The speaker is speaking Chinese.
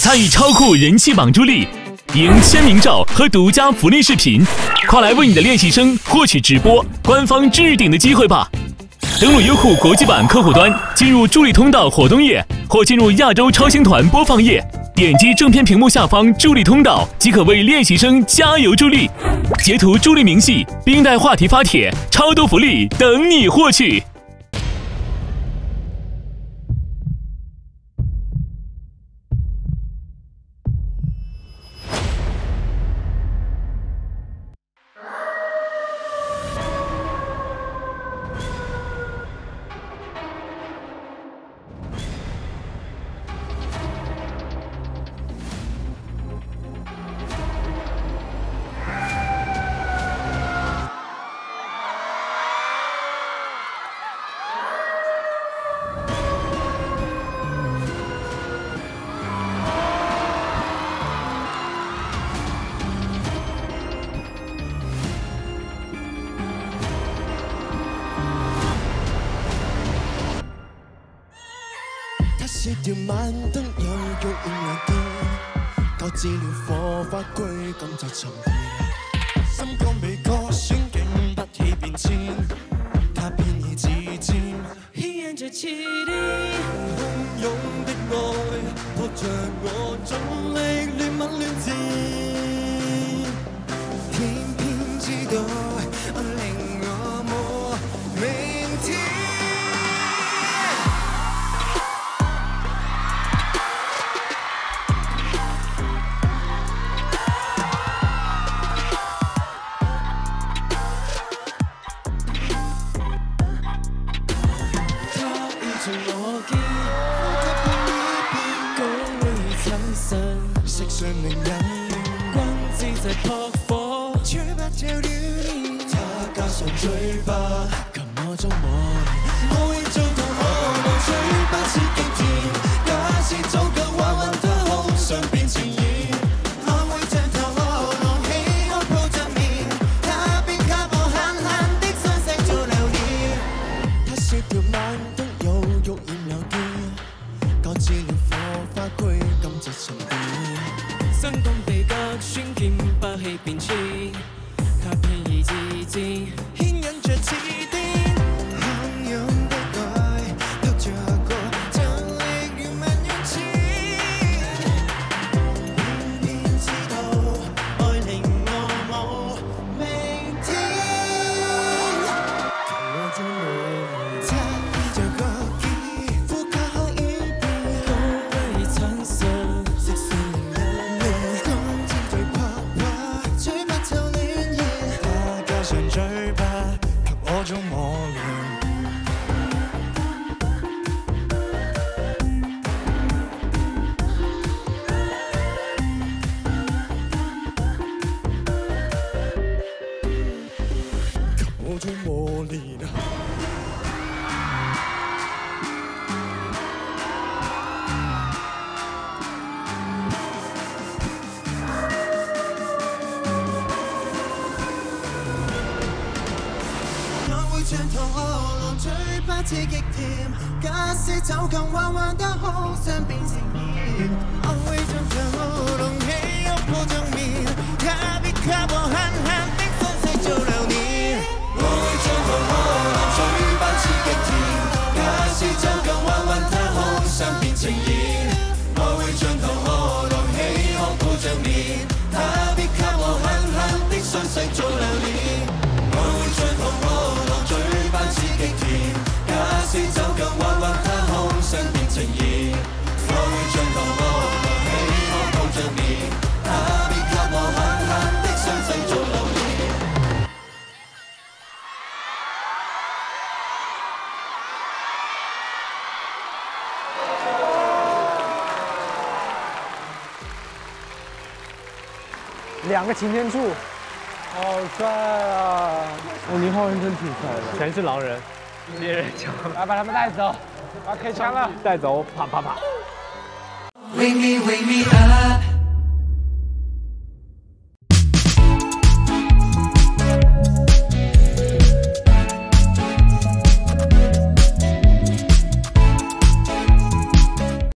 参与超酷人气榜助力，赢签名照和独家福利视频！快来为你的练习生获取直播官方置顶的机会吧！登录优酷国际版客户端，进入助力通道活动页，或进入亚洲超星团播放页，点击正片屏幕下方助力通道，即可为练习生加油助力。截图助力明细，并带话题发帖，超多福利等你获取！灭掉晚灯，又欲两点，交织了火花，悸感在沉淀。心刚被割损，竟不起变迁，他偏以指尖牵引着痴癫。汹涌的爱，拖着我，尽力乱吻乱缠。色相令人，关之扑火，芙，不巴乔迪，他加上嘴巴，给我充满。嘴巴给我中魔力。像糖熬浓，嘴巴似极甜。假使走近，还玩得好，想变成。两个擎天柱，好帅啊！哦，霓浩然真挺帅的，全是狼人，猎人枪，来把他们带走！啊，开枪了，带走，啪啪啪。Wake wake me, me